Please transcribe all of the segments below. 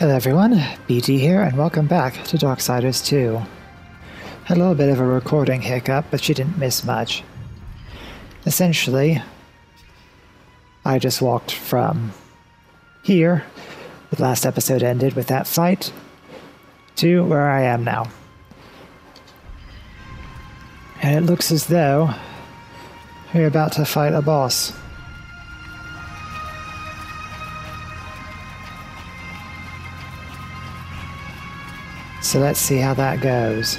Hello everyone, BD here, and welcome back to Darksiders 2. Had a little bit of a recording hiccup, but you didn't miss much. Essentially, I just walked from here, the last episode ended with that fight, to where I am now. And it looks as though we're about to fight a boss. So let's see how that goes.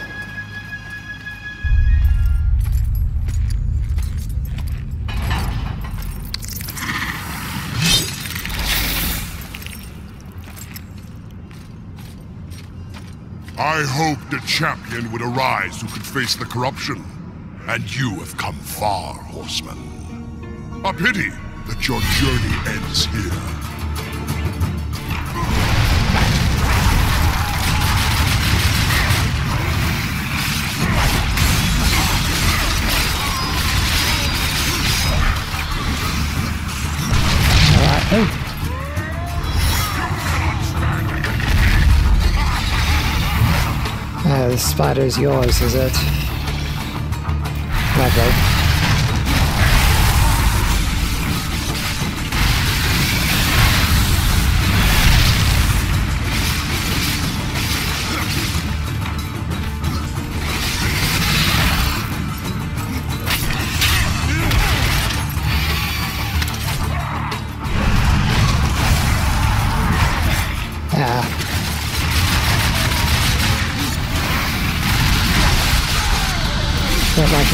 I hoped a champion would arise who could face the corruption. And you have come far, horseman. A pity that your journey ends here. Oh. Uh, the spider's yours, is it? Lovely.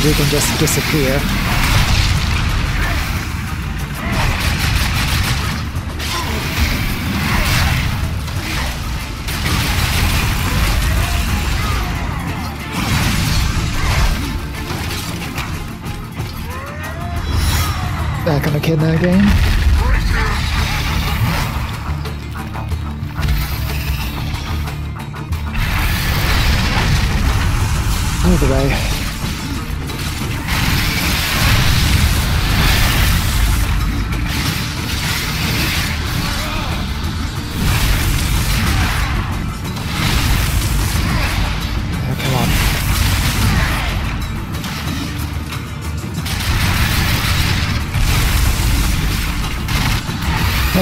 He can just disappear. Back on the Achidna again. Either way.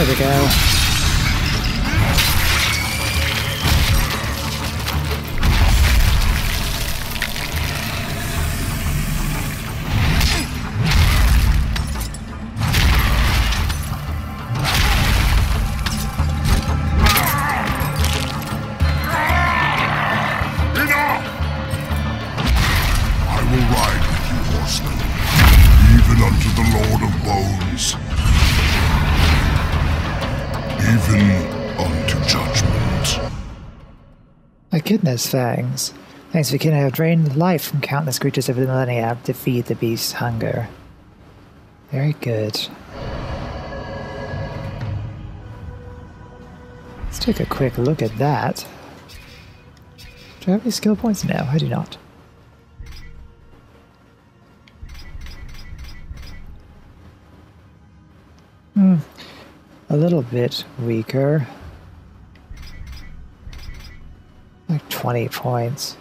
There we go. Achidna's fangs. Thanks Achidna have drained life from countless creatures over the millennia to feed the beast's hunger. Very good. Let's take a quick look at that. Do I have any skill points? No, I do not. Hmm. A little bit weaker. 20 points.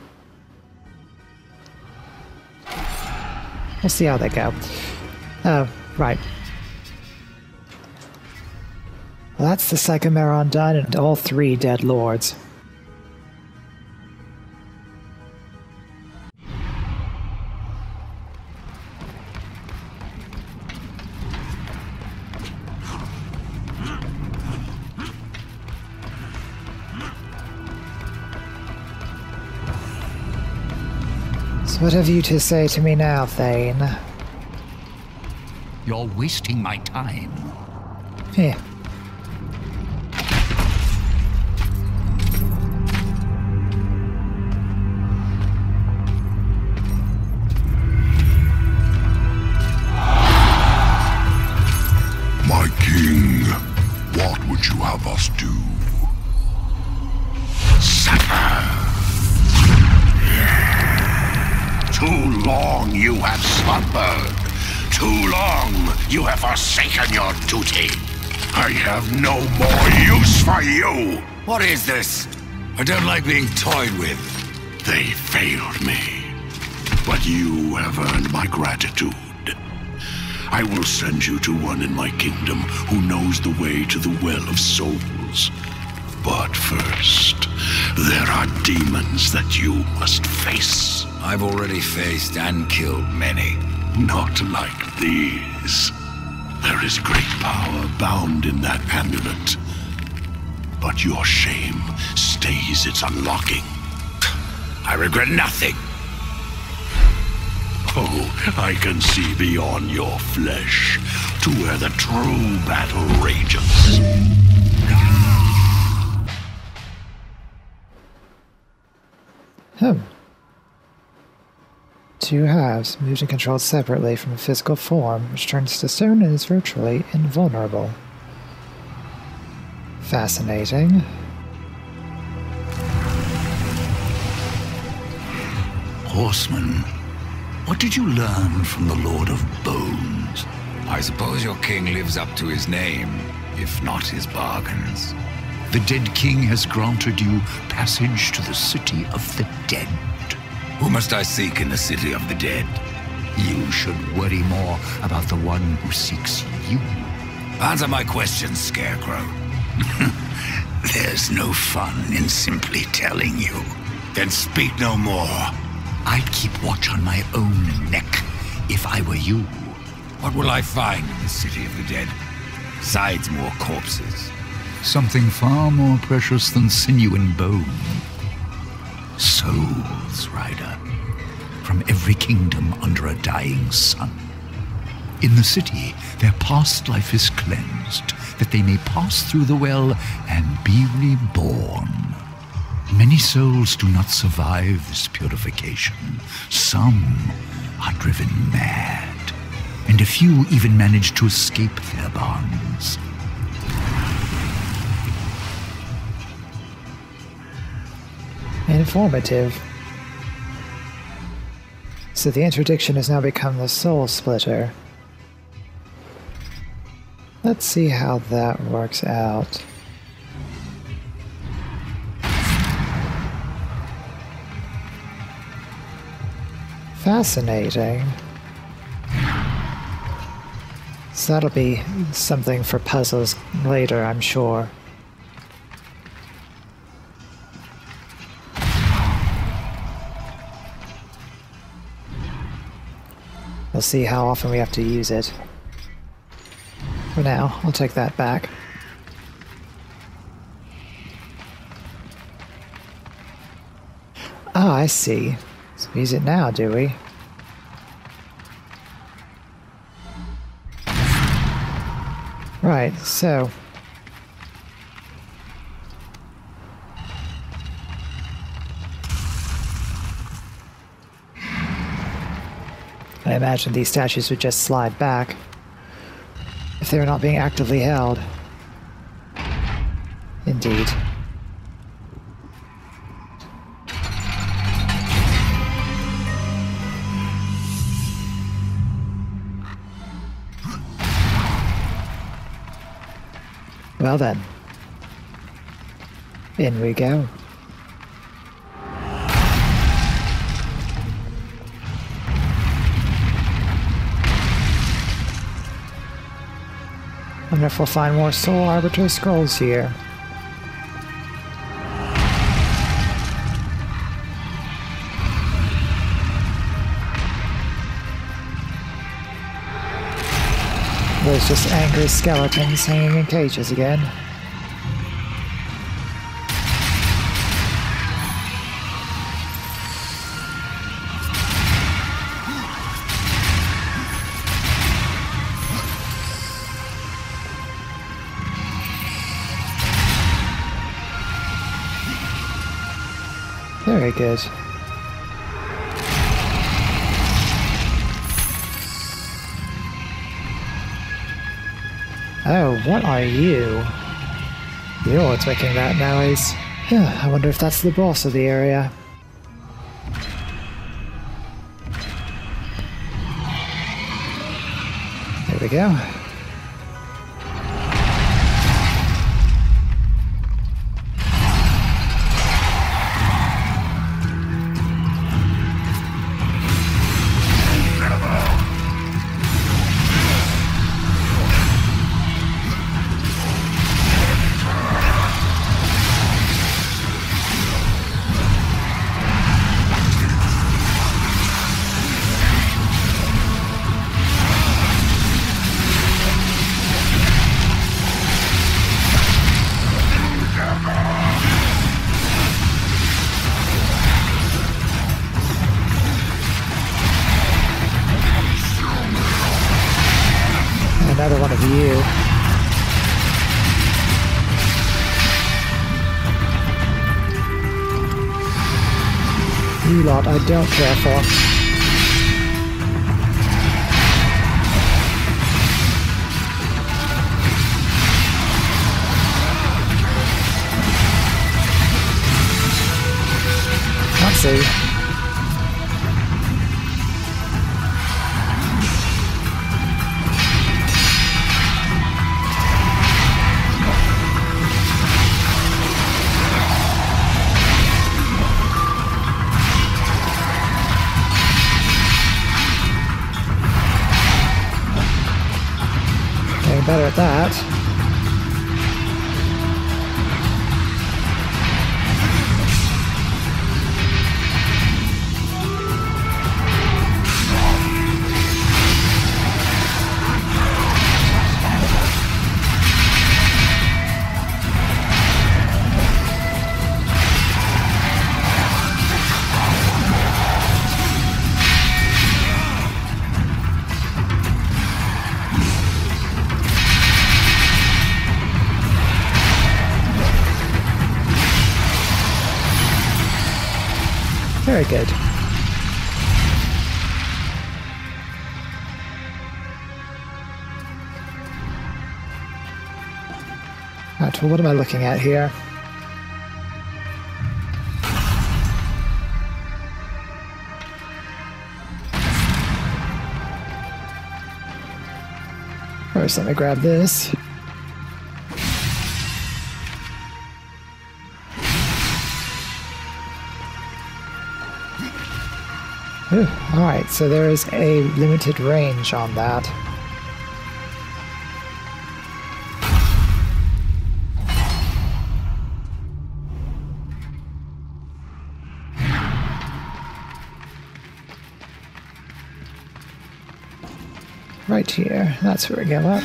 We'll see how they go. Oh, right. Well, that's the Psychameron done and all three dead lords. What have you to say to me now, Thane? You're wasting my time. Here. I have no more use for you! What is this? I don't like being toyed with. They failed me. But you have earned my gratitude. I will send you to one in my kingdom who knows the way to the Well of Souls. But first, there are demons that you must face. I've already faced and killed many. Not like these. There is great power bound in that amulet. But your shame stays its unlocking. I regret nothing. Oh, I can see beyond your flesh to where the true battle rages. Hmm. Two halves, moved and controlled separately from a physical form, which turns to stone and is virtually invulnerable. Fascinating. Horseman, what did you learn from the Lord of Bones? I suppose your king lives up to his name, if not his bargains. The dead king has granted you passage to the city of the dead. Who must I seek in the city of the dead? You should worry more about the one who seeks you. Answer my question, Scarecrow. There's no fun in simply telling you. Then speak no more. I'd keep watch on my own neck if I were you. What will I find in the city of the dead? Besides more corpses. Something far more precious than sinew and bone. Souls, Rider. From every kingdom under a dying sun. In the city, their past life is cleansed, that they may pass through the well and be reborn. Many souls do not survive this purification. Some are driven mad, and a few even manage to escape their bonds. Informative. So the interdiction has now become the soul splitter. Let's see how that works out. Fascinating. So that'll be something for puzzles later, I'm sure. See how often we have to use it. For now, I'll take that back. Ah, I see. So use it now, do we? Right, so... I imagine these statues would just slide back if they were not being actively held. Indeed. Well then. In we go. Wonder if we'll find more Soul Arbiter scrolls here. There's just angry skeletons hanging in cages again. Good. Oh, what are you? You're what's making that noise. I wonder if that's the boss of the area. There we go. another one of you. You lot I don't care for. Let's see. Better at that. Right, well, what am I looking at here? First, let me grab this. Alright, so there is a limited range on that. Here, that's where we go up.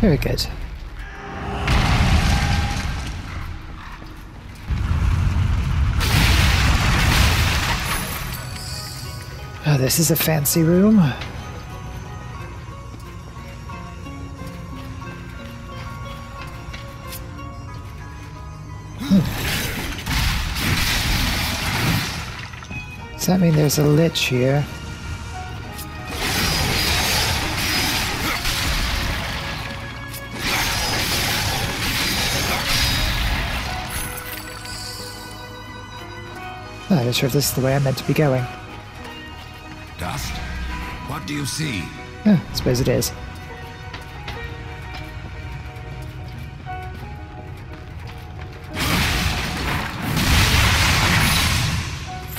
Very good. This is a fancy room. Hmm. Does that mean there's a lich here? I'm not sure if this is the way I'm meant to be going. Yeah, I suppose it is.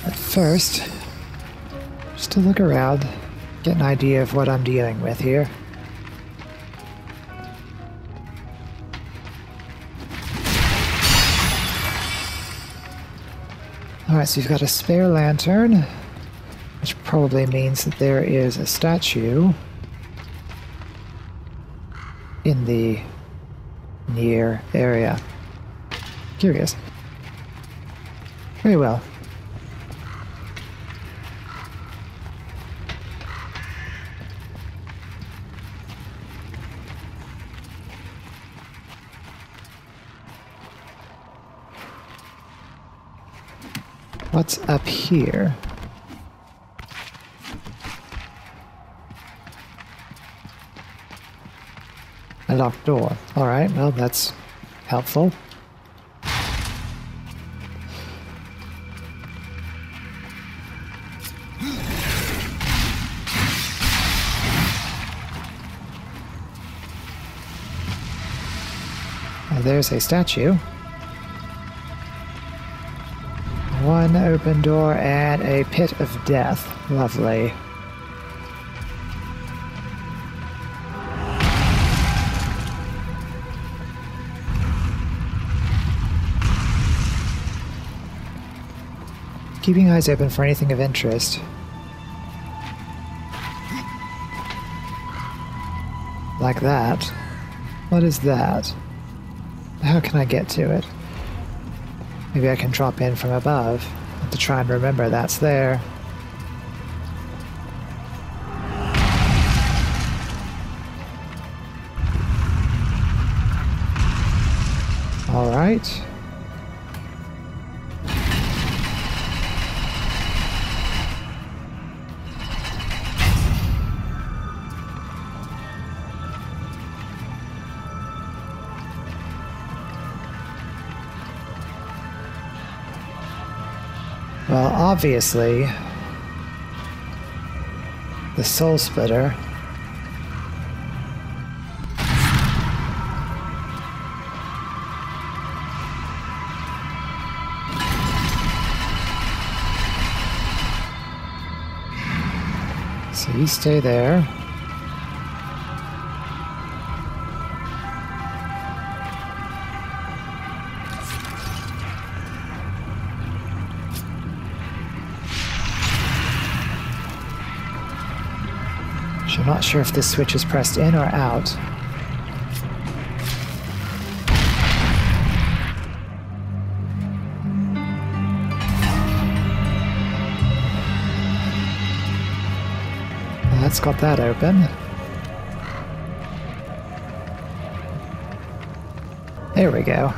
But first, just to look around, get an idea of what I'm dealing with here. Alright, so you've got a spare lantern, which probably means that there is a statue in the near area. Curious. Very well. What's up here? Locked door. Alright, well that's helpful. there's a statue. One open door and a pit of death. Lovely. Keeping eyes open for anything of interest. Like that. What is that? How can I get to it? Maybe I can drop in from above to try and remember that's there. All obviously, the Soul Splitter So you stay there. I'm not sure if this switch is pressed in or out. That's got that open. There we go.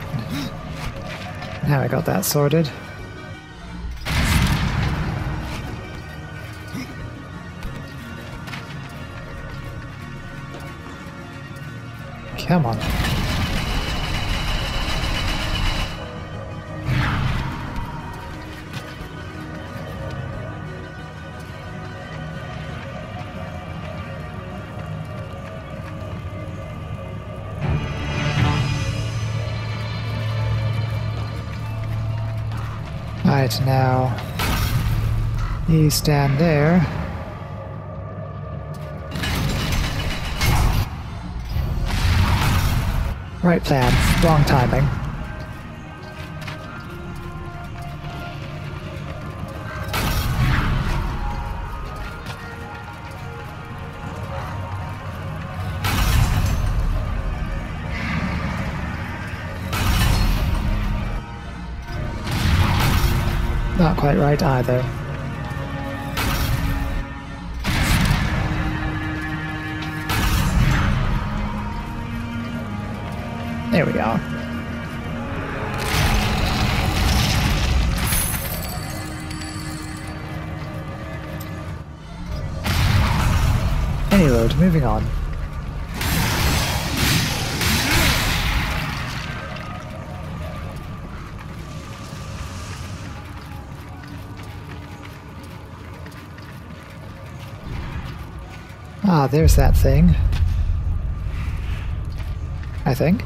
Now I got that sorted. Come on. Right now, you stand there. Right plan, wrong timing. Not quite right either. There we are. Anyway, moving on. Ah, there's that thing. I think.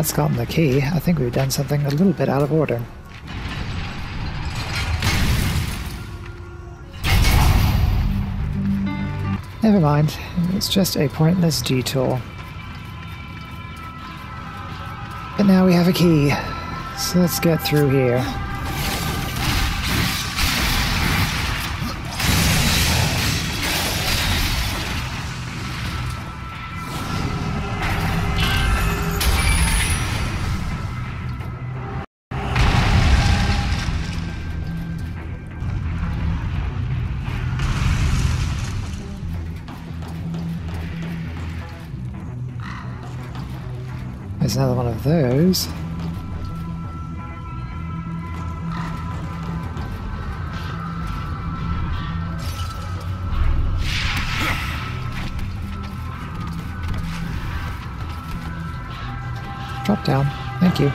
That's gotten the key. I think we've done something a little bit out of order. Never mind. It's just a pointless detour. But now we have a key. So let's get through here. There's another one of those. Drop down. Thank you.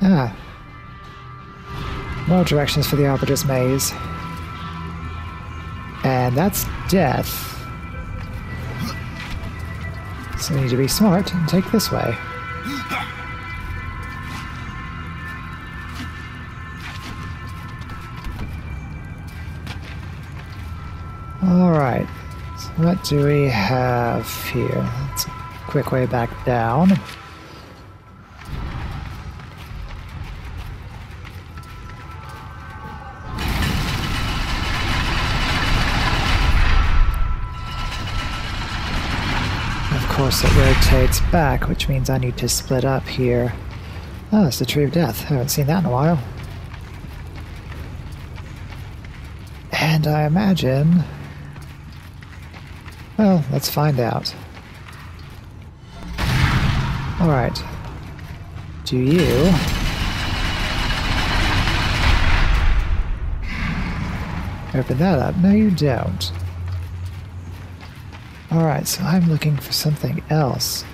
Ah. More directions for the Arbiter's Maze. And that's death. So I need to be smart and take this way. Alright, so what do we have here? That's a quick way back down. Course it rotates back, which means I need to split up here. Oh, it's the Tree of Death. Haven't seen that in a while. And I imagine... Well, let's find out. Alright. Do you... Open that up? No, you don't. Alright, so I'm looking for something else.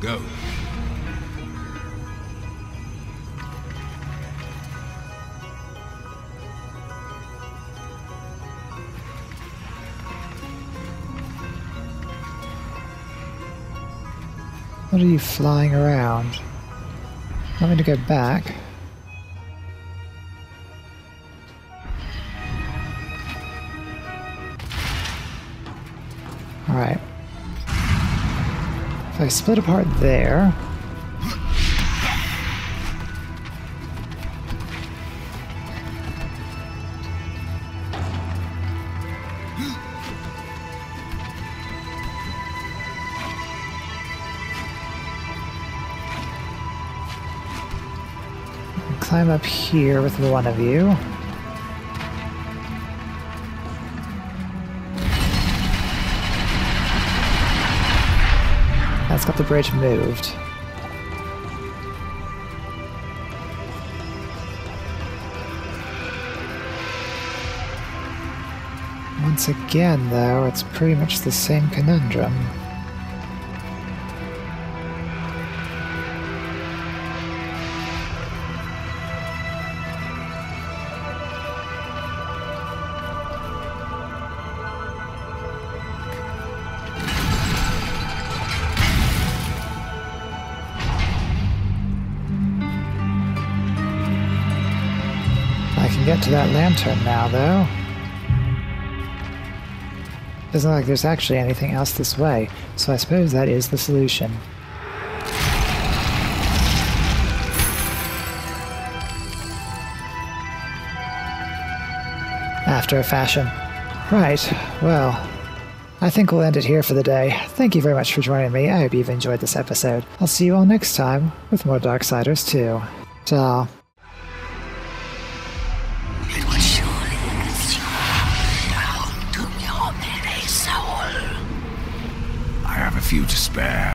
Go. What are you flying around? Want me to go back? Alright. If I split apart there... Climb up here with one of you. That's got the bridge moved. Once again, though, it's pretty much the same conundrum. Get to that lantern now, though. Doesn't look like there's actually anything else this way, so I suppose that is the solution. After a fashion. Right, well, I think we'll end it here for the day. Thank you very much for joining me. I hope you've enjoyed this episode. I'll see you all next time with more Darksiders 2. Ta. Down